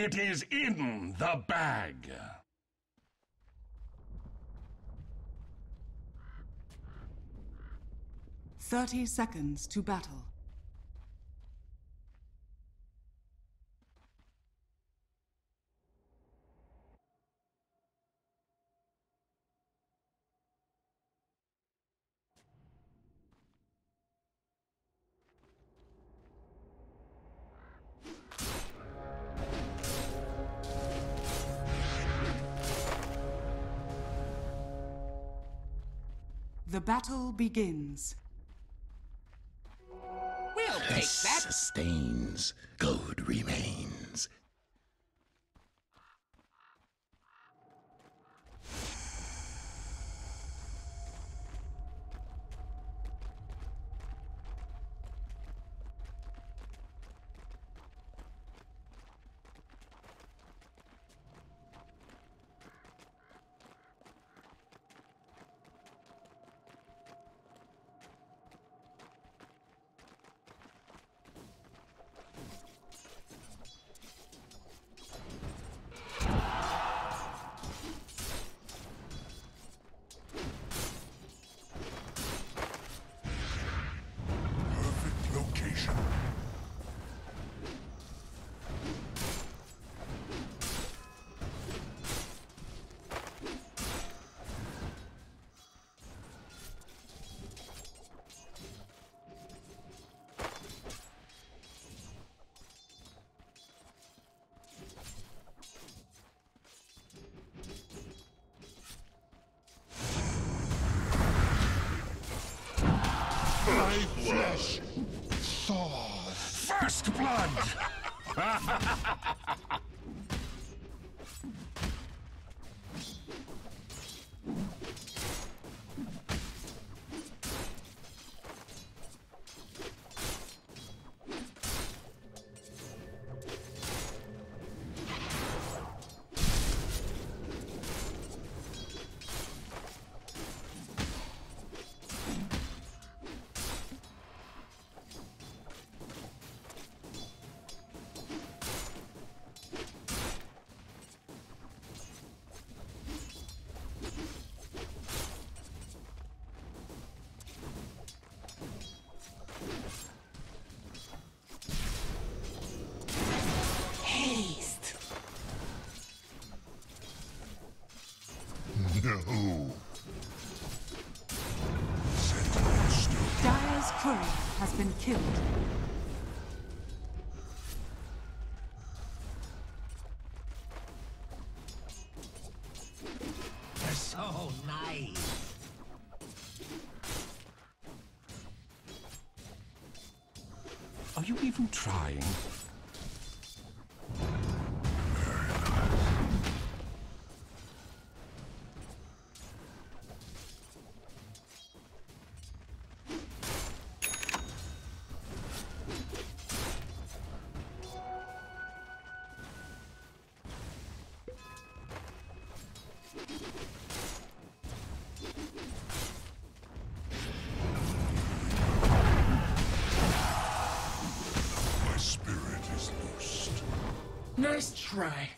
It is in the bag. Thirty seconds to battle. The battle begins. We'll take that. Sustains. Gold remains. My flesh thaws. First blood! you even trying? Nice try.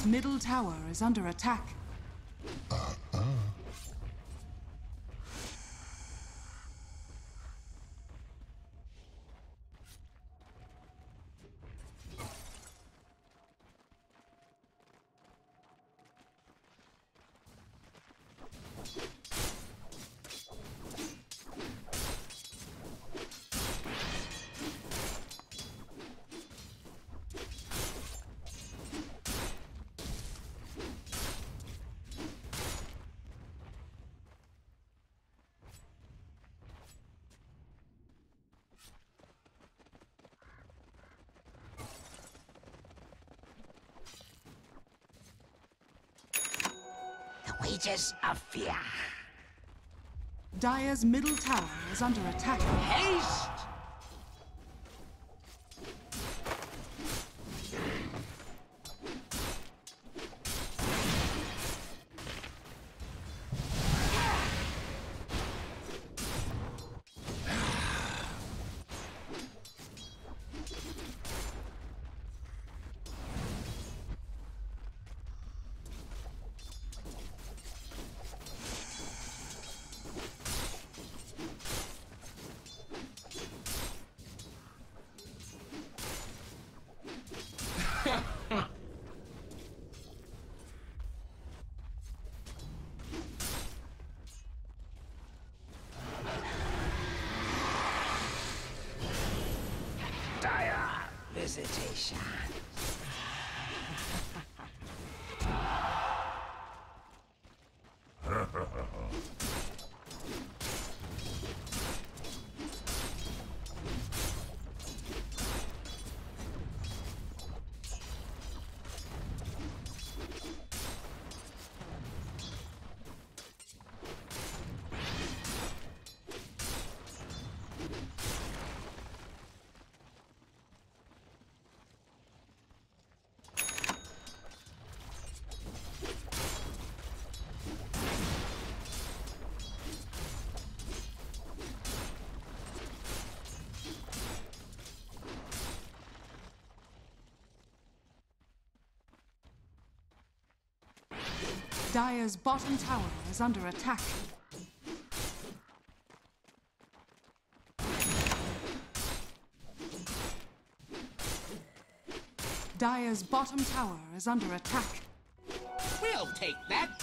Radiant's middle tower is under attack. Wages of fear. Dire's middle tower is under attack. Haste! Visitation. Dire's bottom tower is under attack. Dire's bottom tower is under attack. We'll take that.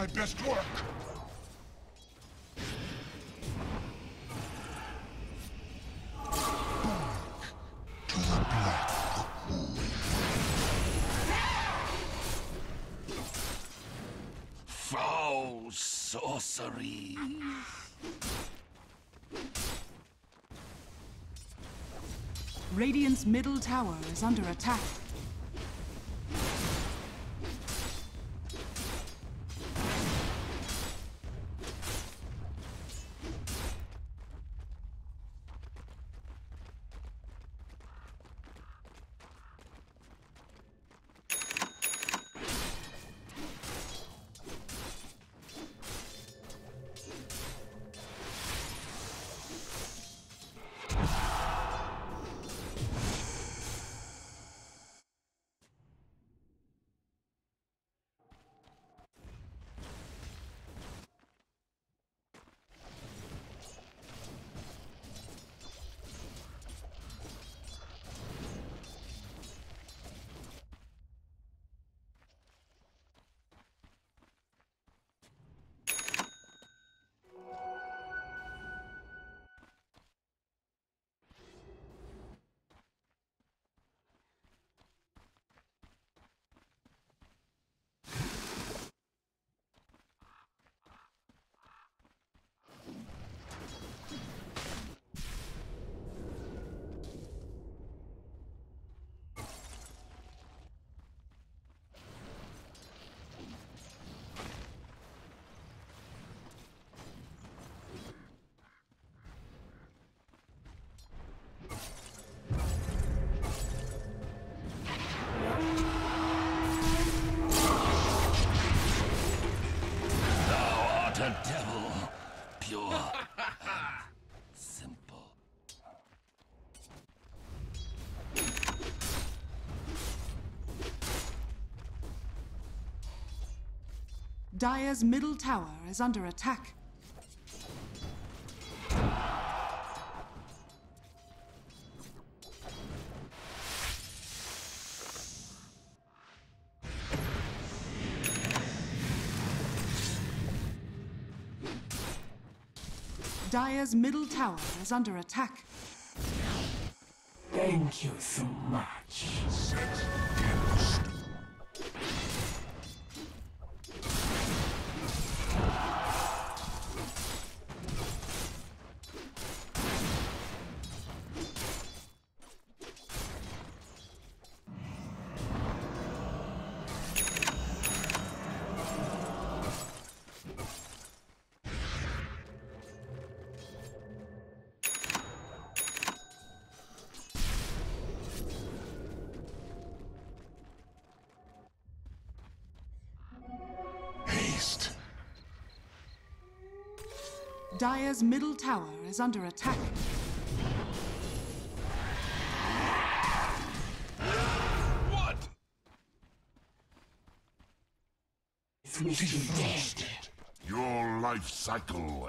My best work. To the black. Foul sorcery. Radiant's middle tower is under attack. Dire's middle tower is under attack. Dire's middle tower is under attack. Thank you so much. Dire's middle tower is under attack. What? Wish dead. Your life cycle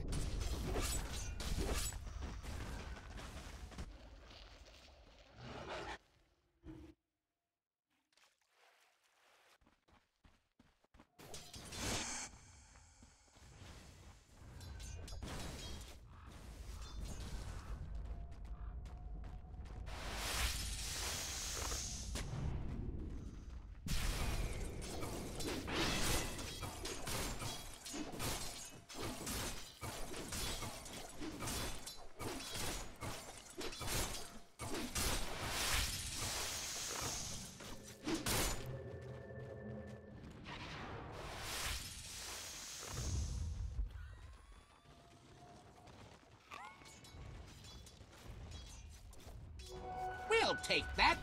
We'll take that.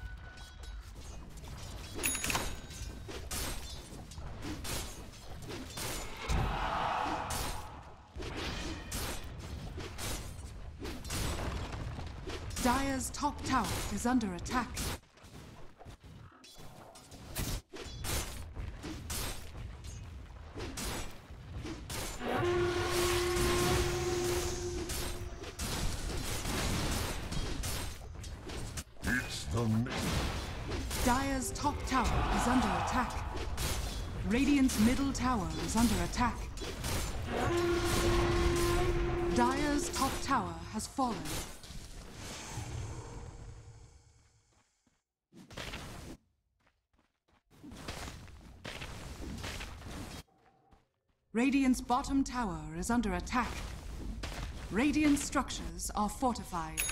Dire's top tower is under attack. Dire's top tower is under attack. Radiant's middle tower is under attack. Dire's top tower has fallen. Radiant's bottom tower is under attack. Radiant structures are fortified.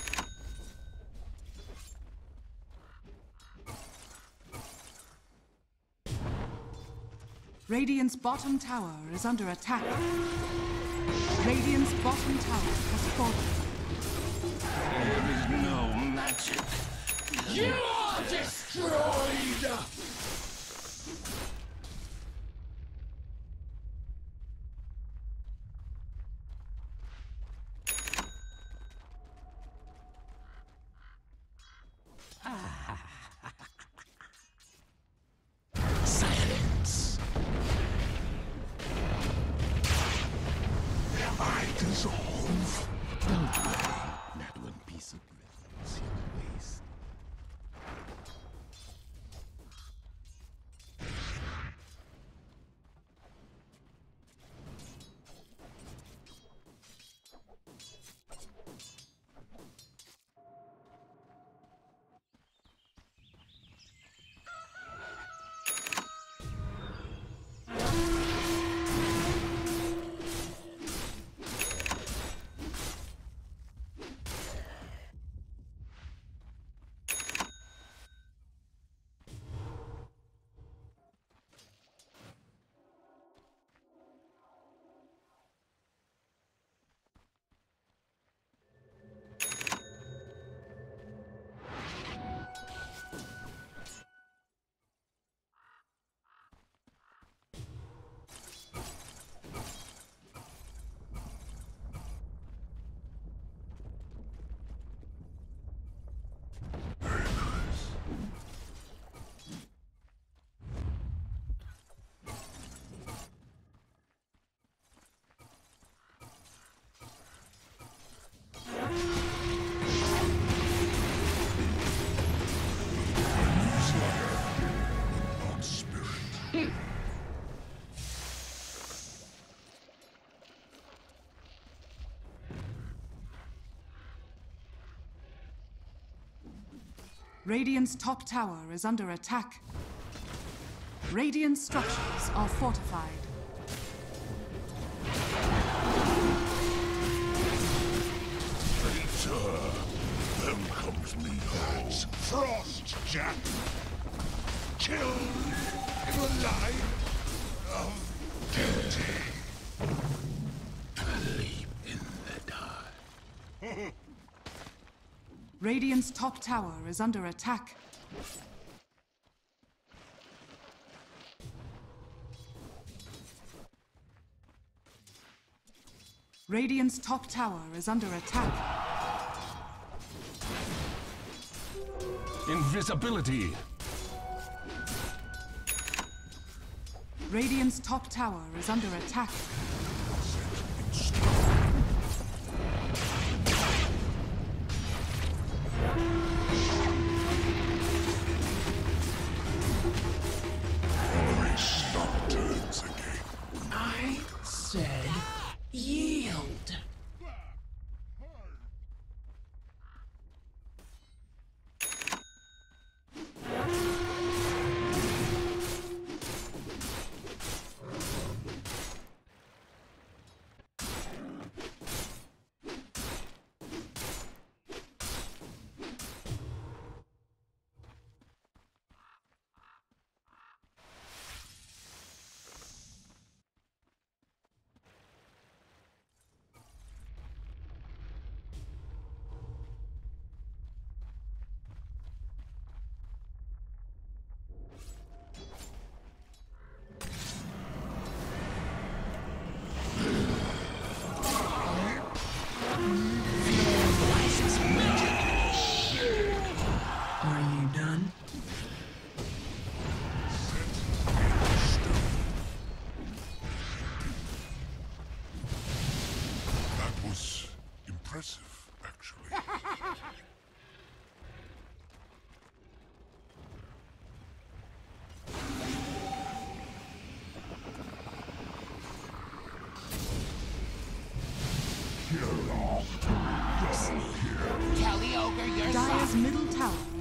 Radiant's bottom tower is under attack. Radiant's bottom tower has fallen. There is no magic. You are destroyed! Radiant's top tower is under attack. Radiant structures are fortified. Traitor! Then comes me That's Frost Jack! Kill line of duty! Leap in the dark. Radiant's top tower is under attack. Radiant's top tower is under attack. Invisibility. Radiant's top tower is under attack.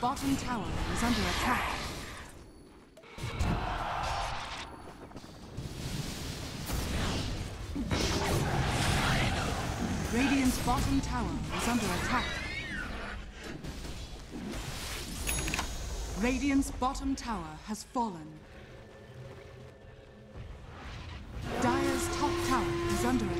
Bottom tower is under attack. Radiant's bottom tower is under attack. Radiant's bottom tower has fallen. Dire's top tower is under attack.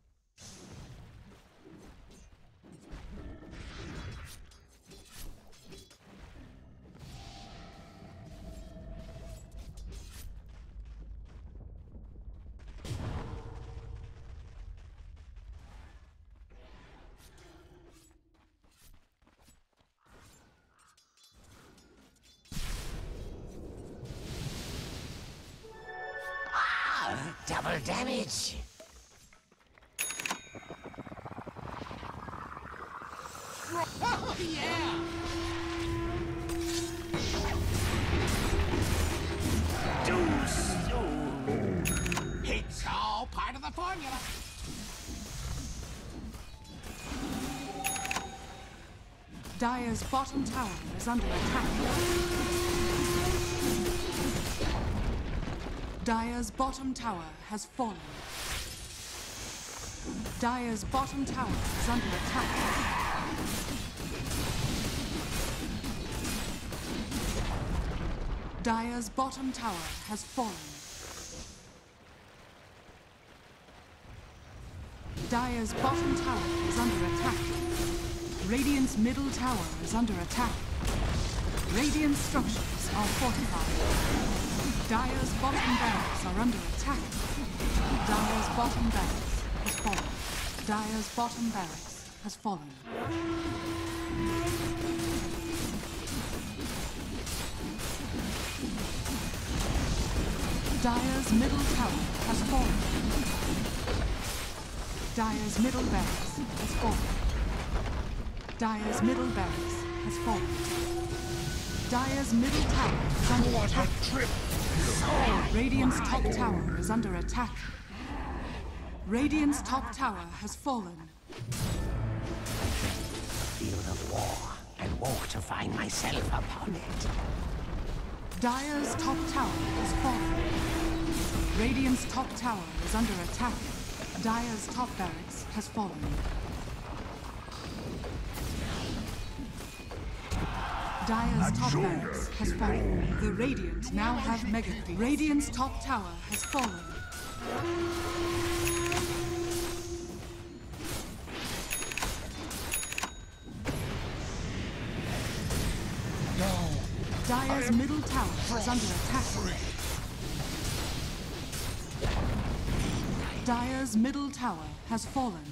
double damage. Oh, yeah! Do so. It's all part of the formula. Dire's bottom tower is under attack. Dire's bottom tower has fallen. Dire's bottom tower is under attack. Dire's bottom tower has fallen. Dire's bottom tower is under attack. Radiant's middle tower is under attack. Radiant structures are fortified. Dire's bottom barracks are under attack. Dire's bottom barracks has fallen. Dire's bottom barracks has fallen. Dire's middle tower has fallen. Dire's middle barracks has fallen. Dire's middle barracks has fallen. Dire's middle tower is under What attack. a trip! Radiant's top tower is under attack. Radiant's top tower has fallen. Field of war, and woke to find myself upon it. Dire's top tower has fallen. Radiant's top tower is under attack. Dire's top barracks has fallen. Dire's top barracks has fallen. The Radiant now have Mega Radiant's top tower has fallen. Dire's middle tower is under attack. Dire's middle tower has fallen.